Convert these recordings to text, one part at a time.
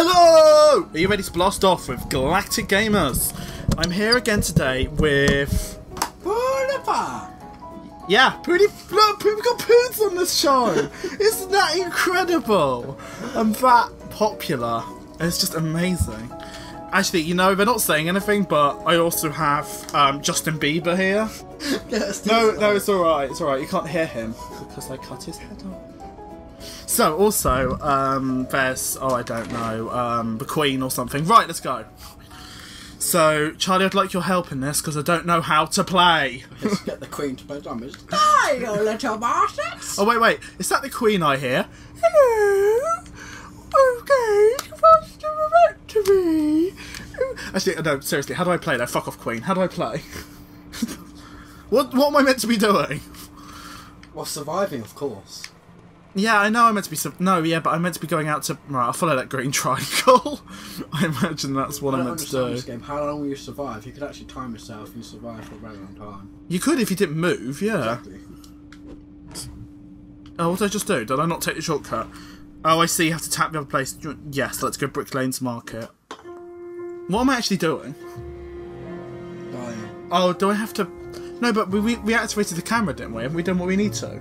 Hello! Are you ready to blast off with Galactic Gamers? I'm here again today with. PewDiePie! Yeah, pretty. Look, we've got Poons on this show! Isn't that incredible? I'm that popular. It's just amazing. Actually, you know, they're not saying anything, but I also have um, Justin Bieber here. Yes, No, no, it's alright, it's alright. You can't hear him because I cut his head off. So, also, um, there's, oh, I don't know, um, the Queen or something. Right, let's go. So, Charlie, I'd like your help in this because I don't know how to play. Let's get the Queen to play drummers. Die, you little bastards! Oh, wait, wait. Is that the Queen I hear? Hello? Okay, what's the matter me? Actually, no, seriously, how do I play though? Fuck off, Queen. How do I play? what, what am I meant to be doing? Well, surviving, of course. Yeah, I know I'm meant to be. Sub- no, yeah, but I'm meant to be going out to. Right, I'll follow that green triangle. I imagine that's what I I'm don't meant to do. this game. How long will you survive? You could actually time yourself. You survive for a very long time. You could if you didn't move, yeah. Exactly. Oh, what did I just do? Did I not take the shortcut? Oh, I see. You have to tap the other place. Yes, let's go Brick Lane's Market. What am I actually doing? Dying. Oh, do I have to? No, but we, we, we activated the camera, didn't we? Have we done what we need to?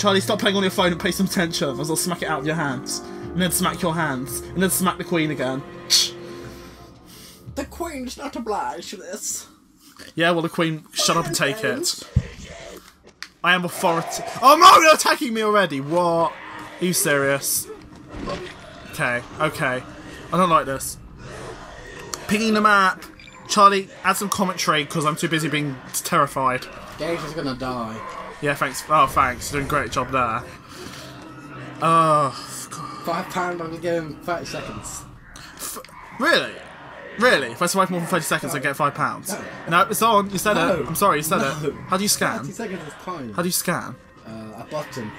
Charlie, stop playing on your phone and pay some attention, or I'll smack it out of your hands. And then smack your hands. And then smack the Queen again. The Queen's not obliged to this. Yeah, well, the Queen, shut up and take it. I am authority. Oh no, you're attacking me already. What? Are you serious? Okay, okay. I don't like this. Pinging the map. Charlie, add some commentary because I'm too busy being terrified. Gage is gonna die. Yeah, thanks. Oh, thanks. You're doing a great job there. Oh, Five pound, I'm gonna give him 30 seconds. really? Really? If I survive more than 30 seconds, I get five pounds. No, it's on. You said No. it. I'm sorry, you said No. it. How do you scan? 30 seconds is time. How do you scan? Uh, a button.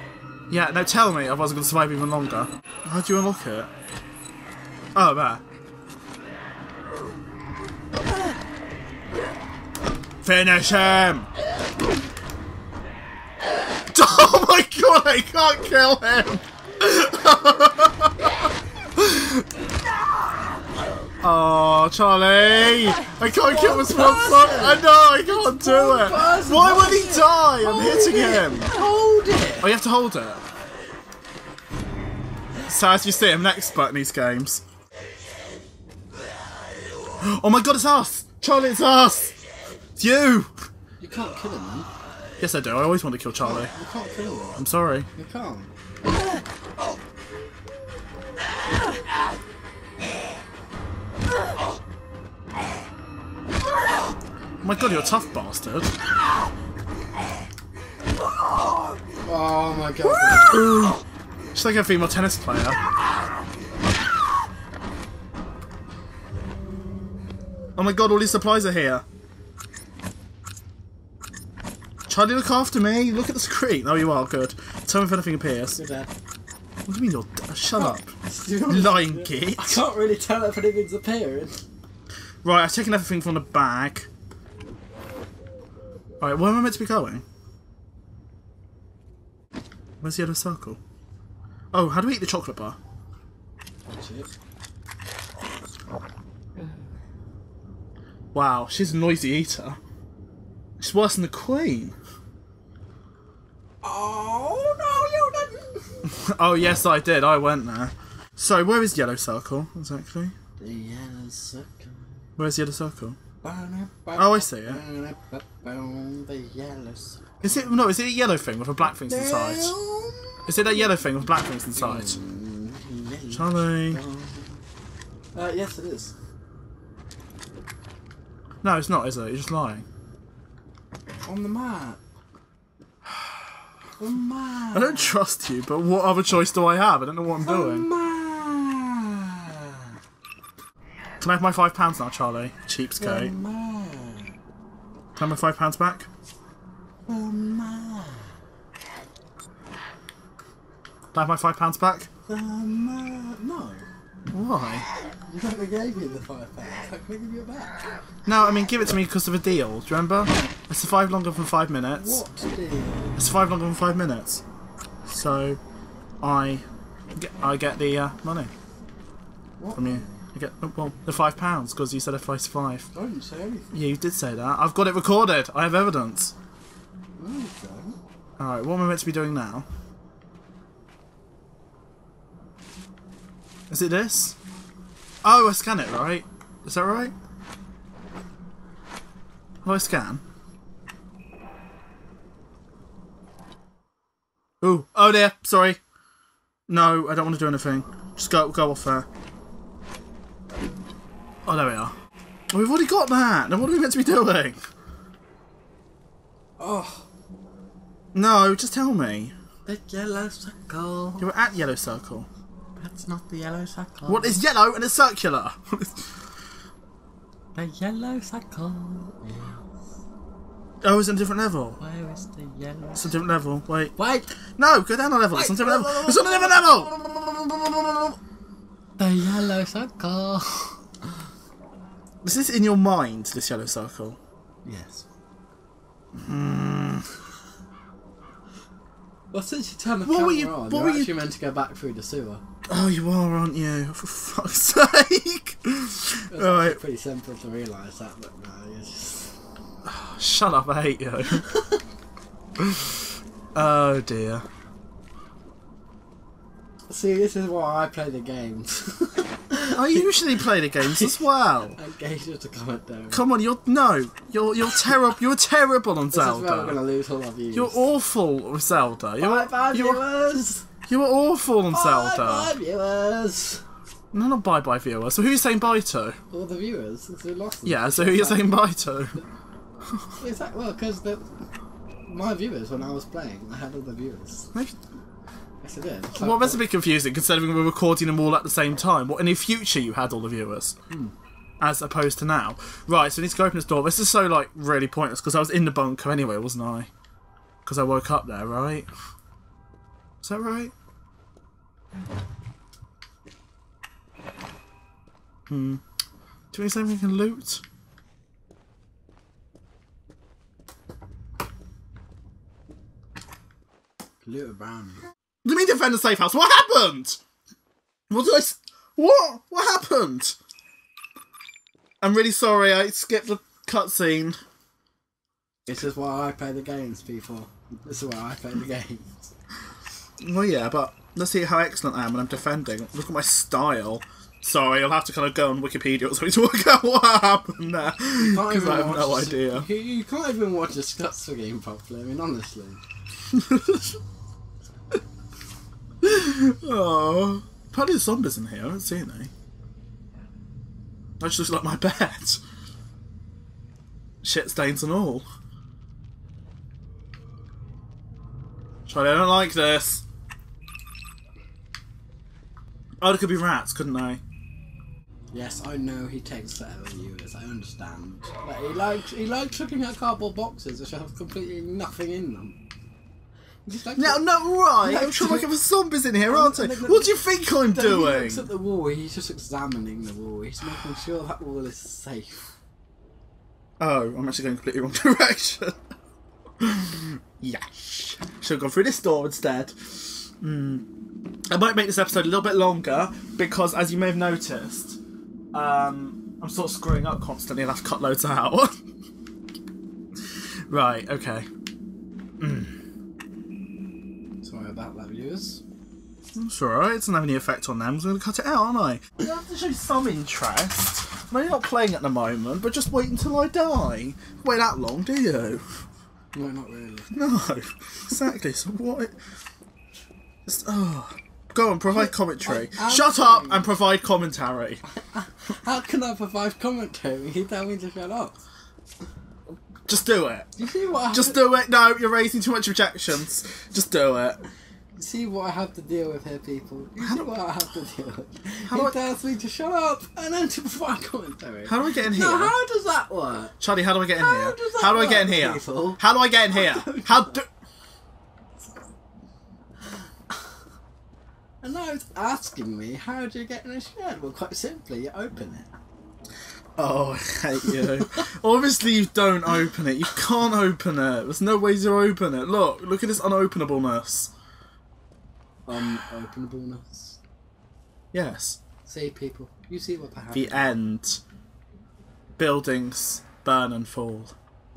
Yeah, no, tell me, otherwise I'm going to survive even longer. How do you unlock it? Oh, there. Finish him! Oh my god, I can't kill him! oh, Charlie! I can't kill this one son! I know, I can't do it! person. Why would he die? I'm hitting him! Hold it! Oh, you have to hold it. So as you see, I'm an expert in these games. Oh my god, it's us! Charlie, it's us! It's you! You can't kill him, man. Yes, I do. I always want to kill Charlie. You can't kill him. I'm sorry. You can't. Oh my god, you're a tough bastard. Oh my god. Just like a female tennis player. Oh my god, all these supplies are here. Charlie, look after me. Look at the screen. Oh, you are good. Tell me if anything appears. You're dead. What do you mean you're d- Shut up. Lying git. I can't really tell if anything's appearing. Right, I've taken everything from the bag. Alright, where am I meant to be going? Where's the other circle? Oh, how do we eat the chocolate bar? Wow, she's a noisy eater. She's worse than the queen. Oh no, you didn't! oh, yes, I did. I went there. So, where is yellow circle, exactly? The yellow circle. Where's yellow circle? Oh, I see it. The yellow circle. Is it, no, is it a yellow thing with a black thing inside? Is it that yellow thing with black things inside? Charlie. Uh, yes, it is. No, it's not, is it? You're just lying. On the map. The. I don't trust you, but what other choice do I have? I don't know what I'm doing. map. Can I have my five pounds now, Charlie? Cheapskate. map. Can I have my five pounds back? Map. Can I have my five pounds back? Map. No. Why? You never gave me the five pounds. How can I give you it back? No, I mean, give it to me because of a deal. Do you remember? I survived longer than five minutes. What deal? I survived longer than five minutes. So, I Get, I get the uh, money What? from you. I get well the five pounds because you said a price five. I didn't say anything. Yeah, you did say that. I've got it recorded. I have evidence. No. All right, what am I meant to be doing now? Is it this? Oh, I scan it, right? Is that right? Do I scan? Ooh, oh dear, sorry. No, I don't want to do anything. Just go, go off there. Oh, there we are. Oh, we've already got that. Now what are we meant to be doing? Oh, No, just tell me. the yellow circle. You were at Yellow Circle. That's not the yellow circle. What is yellow and it's circular? The yellow circle. Oh, it's on a different level. Where is the yellow? It's a different level. Wait. Wait. No, go down a level. It's on a different level. It's on a different level! The yellow circle. Is this in your mind, this yellow circle? Yes. Hmm. Well, since you turned the What camera were you- on, what you're were you- actually meant to go back through the sewer. Oh, you are, aren't you? For fuck's sake! It's Alright, pretty simple to realise that, but no, it's just... shut up, I hate you. oh dear. See, this is why I play the games. I usually play the games as well. Engage with the commentary. Come on, you're no, you're you're terrible. You're terrible on This is where we're Zelda. gonna lose all our views. You're awful with Zelda. You're Bye bye you're, viewers! you're awful on Bye Zelda. bye viewers! No, not bye bye viewers. So who are you saying bye to? All the viewers lost. Yeah, so who are you saying bye to? Exactly, well, because my viewers, when I was playing, I had all the viewers. Yes, I did. well, that's a bit confusing considering we're recording them all at the same time. What, in the future you had all the viewers? Hmm. As opposed to now. Right, so we need to go open this door. This is so, like, really pointless because I was in the bunker anyway, wasn't I? Because I woke up there, right? Is that right? Hmm. Do we have anything we can loot? Little brown. Let me defend the safe house. What happened? What did I? s- What? What happened? I'm really sorry. I skipped the cutscene. This is why I play the games, people. This is why I play the games. Well, yeah, but let's see how excellent I am when I'm defending. Look at my style. Sorry, I'll have to kind of go on Wikipedia or something to work out what happened there because I have no idea. You, you can't even watch a Scots game properly. I mean, honestly. Oh, probably the zombies in here. I don't see any. That just looks like my bed. Shit stains and all. Charlie, I don't like this. Oh, there could be rats, couldn't they? Yes, I know he takes forever viewers. I understand. But he likes he likes looking at cardboard boxes which have completely nothing in them. Just likes No, no, right. No, I'm trying to look no. for zombies in here, aren't I? No, no, no, What do you think I'm Then He doing? looks at the wall. He's just examining the wall. He's making sure that wall is safe. Oh, I'm actually going completely wrong direction. yes. Should have gone through this door instead. Hmm. I might make this episode a little bit longer because, as you may have noticed, um, I'm sort of screwing up constantly and I have to cut loads out. right, okay. Sorry about that, viewers. That's alright, it doesn't have any effect on them, so I'm going to cut it out, aren't I? You have to show some interest. I know you're not playing at the moment, but just wait until I die. Wait that long, do you? No, not really. No, exactly. So what? Just, oh. Go on, provide commentary. I- I'm Shut up and provide commentary. How can I provide commentary? You tell me to shut up. Just do it. You see what I Just do it. No, you're raising too much objections. Just do it. See what I have to deal with here, people. You see what I have to deal with. How he do I- me to shut up and then to provide commentary. How do I get in here? Now, how does that work? Charlie, how do I get in How here? does that How do I get in here? people? How do I get in here? How do? And now it's asking me, how do you get in a shed? Well, quite simply, you open it. Oh, I hate you. Obviously, you don't open it. You can't open it. There's no way to open it. Look, look at this unopenableness. Unopenableness. Yes. See, people, you see what happened. The end. Buildings burn and fall.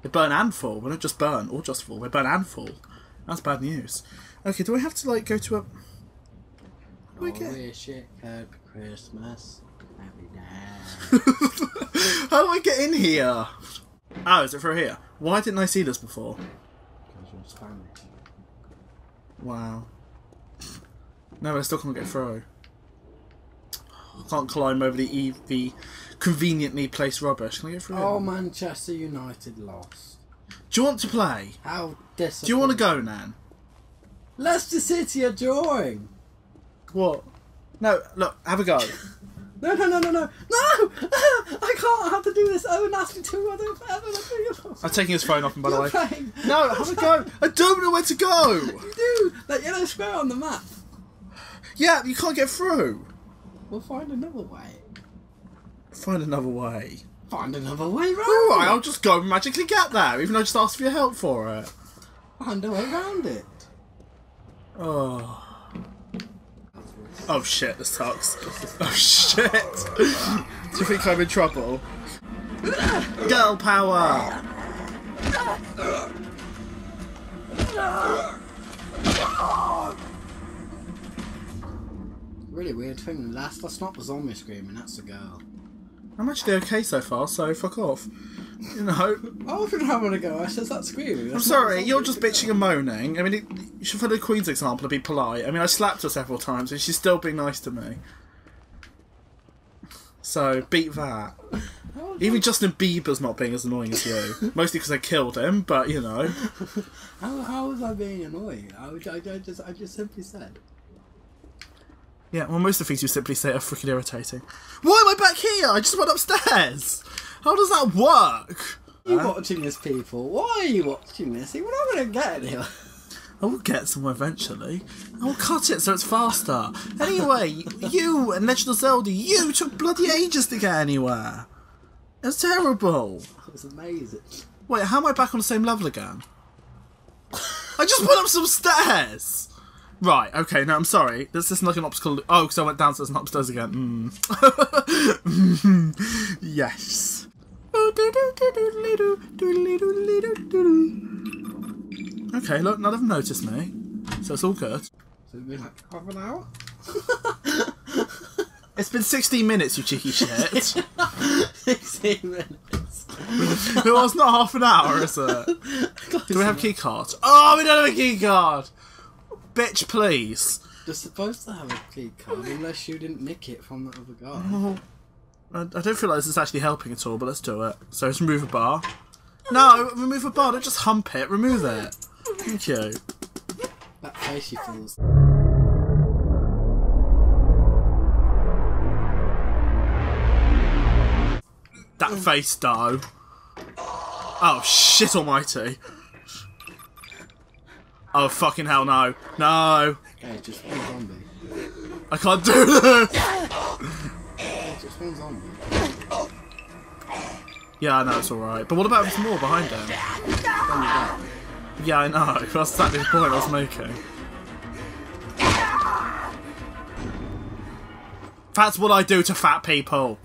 They burn and fall. We don't just burn or just fall. They burn and fall. That's bad news. Okay, do I have to like go to a? How do I I oh, get? wish it could be Christmas day. How do I get in here? Oh, is it through here? Why didn't I see this before? Because you're Spanish. Wow. No, I still can't get through. I can't climb over the e- the conveniently placed rubbish. Can I get through? Oh, it? Manchester United lost. Do you want to play? How. Do you want to go, Nan? Leicester City are drawing. What? No, look, have a go. No, no, no, no, no, no! I can't have to do this. Owen asked me to. I don't ever. I'm taking his phone off him, by the way. playing. No, have a go. I don't know where to go. You do that yellow square on the map. Yeah, you can't get through. We'll find another way. Find another way. Find another way round. All right. I'll just go and magically get there, even though I just asked for your help for it. Find a way round it. Oh. Oh shit, this sucks. Oh shit. Do you think I'm in trouble? Girl power! Really weird thing. Last that's not the zombie screaming. That's the girl. I'm actually okay so far, so fuck off. You know, I wasn't having a go. I said that screaming. I'm sorry, you're just bitching and moaning. I mean, it, you should follow the Queen's example and be polite. I mean, I slapped her several times and she's still being nice to me. So, beat that. Even Justin Bieber's not being as annoying as you. Mostly because I killed him, but you know. How, how was I being annoying? I, I, I just I just simply said. Yeah, well, most of the things you simply say are freaking irritating. Why am I back here? I just went upstairs. How does that work? Are You watching this, people? Why are you watching this? We're not going to get anywhere. I will get somewhere eventually. I will cut it so it's faster. Anyway, you and Legend of Zelda, you took bloody ages to get anywhere. It was terrible. It was amazing. Wait, how am I back on the same level again? I just went up some stairs. Right, okay, no, I'm sorry. This isn't like an obstacle. Oh, because I went downstairs and upstairs again. Mm. yes. Okay, look, none of them noticed me. So it's all good. So be like half an hour. It's been 16 minutes, you cheeky shit. 16 minutes. no, it's not half an hour, is it? Do we have key cards? Oh, we don't have a key card! Bitch, please. You're supposed to have a key card unless you didn't nick it from that other guy. Oh, I, I don't feel like this is actually helping at all, but let's do it. So let's remove a bar. No, remove a bar, don't just hump it, remove it. Thank you. That face you fools. That face, though. Oh, shit almighty. Oh, fucking hell, no. No. Just one zombie. I can't do this! Just one zombie. Yeah, I know, it's alright. But what about if there's more behind him? Then you go. Yeah, I know. That's exactly the point I was making. That's what I do to fat people.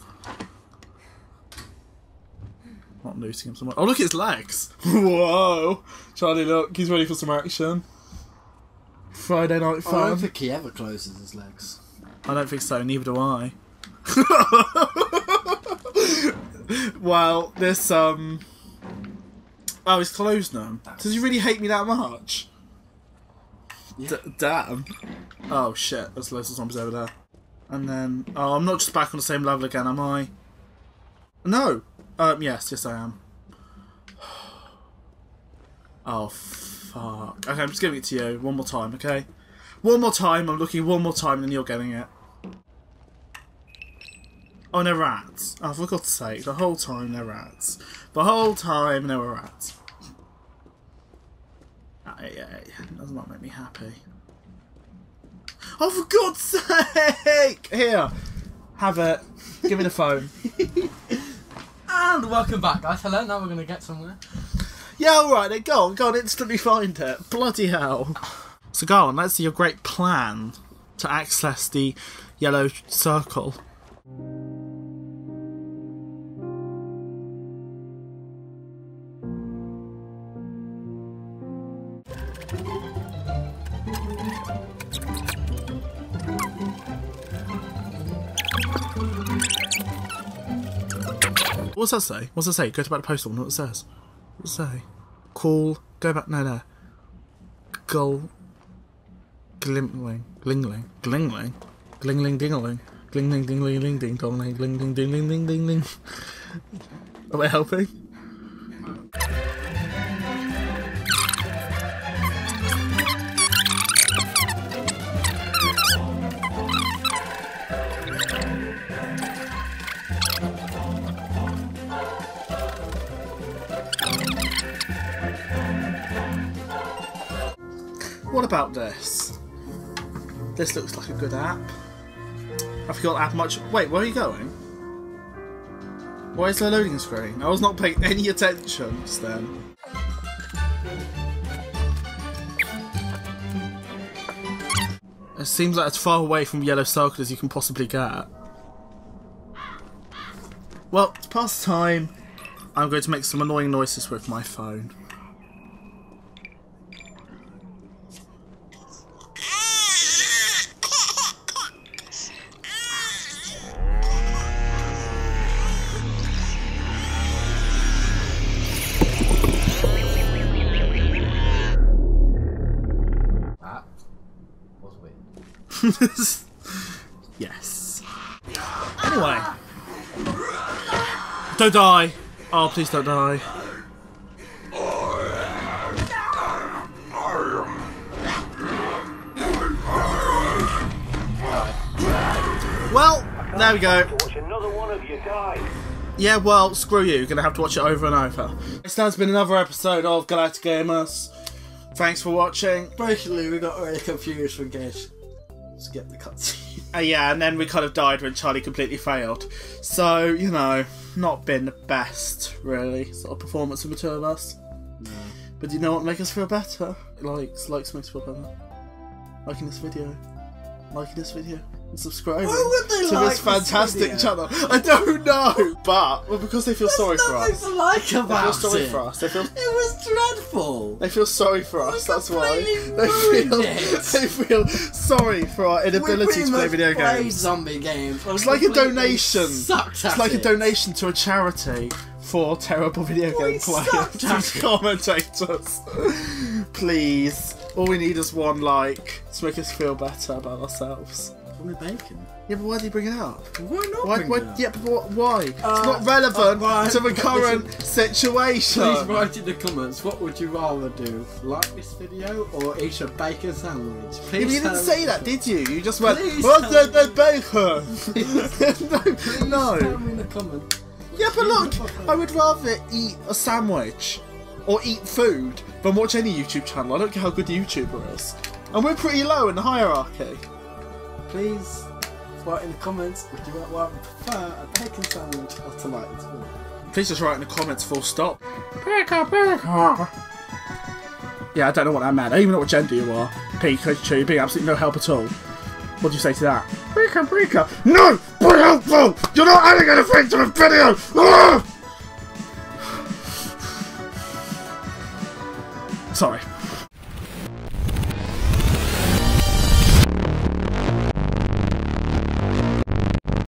Not losing him so much. Oh, look at his legs. Whoa. Charlie, look. He's ready for some action. Friday night fun. I don't think he ever closes his legs. I don't think so. Neither do I. well, this, um... Oh, he's closed now. Does he really hate me that much? Yeah. D- damn. Oh shit, there's loads of zombies over there. And then, oh, I'm not just back on the same level again, am I? No. Um, yes, yes I am. Oh, fuck. Okay, I'm just giving it to you one more time, okay? One more time, I'm looking one more time, and you're getting it. Oh, no rats. Oh, for God's sake, the whole time they're rats. The whole time they were rats. Aye, does not make me happy. Oh, for God's sake! Here, have it. Give me the phone. And welcome back, guys. Hello. Now we're gonna get somewhere. Yeah, alright then, go on, go on, instantly find it. Bloody hell. So, Garland, let's see your great plan to access the yellow circle. What's that say? What's that say? Go to back to postal. Not what it says. What's that say? Call. Go back. No, no. Gull. Glimpling. Glingling. Glingling. Glingling dingling. Gling ding ding ding ding ding dong ding ding ding ding ding ding ding. Am I helping? About this? This looks like a good app. I forgot app much. Wait, where are you going? Why is there a loading screen? I was not paying any attention just then. It seems like as far away from Yellow Circle as you can possibly get. Well, it's past time, I'm going to make some annoying noises with my phone. yes. Anyway. Don't die! Oh, please don't die. Well, there we go. Yeah, well, screw you. You're going to have to watch it over and over. This has been another episode of Galactic Gamers. Thanks for watching. Basically, we got really confused with Gage. Skip the cutscene. Uh, yeah, and then we kind of died when Charlie completely failed. So, you know, not been the best, really, sort of performance of the two of us. But you know what makes us feel better? Likes, likes makes us feel better. Liking this video. Liking this video. And subscribing Why would they to like this this fantastic video? channel. I don't know! But, well, because they feel sorry for us. to like They feel sorry it. for us. They feel It was dreadful. They feel sorry for us, that's why. They feel, it. they feel sorry for our inability to play video games. zombie games. It's like a donation. Sucked It's like a donation to a charity for terrible video We game players it. and commentators. Please. All we need is one like to make us feel better about ourselves. Only bacon. Yeah, but why do you bring it up? Why not? Why, why, it yeah, but wh- why? it's Uh, not relevant uh, right. to the current situation. Please write in the comments what would you rather do? Like this video or eat a bacon sandwich? Please you didn't say that, did you? You just went, what's me. that bacon? Please no, Tell me in the comments. Yeah, but look, I would rather eat a sandwich or eat food than watch any YouTube channel. I don't care how good the YouTuber is. And we're pretty low in the hierarchy. Please write in the comments would you rather prefer a bacon sandwich or tomatoes? Please just write in the comments full stop. Yeah, I don't know what that meant. I don't even know what gender you are. Pikachu, being absolutely no help at all. What do you say to that? Pika, Pika. No! Be helpful! You're not adding anything to the video! Ah! Sorry.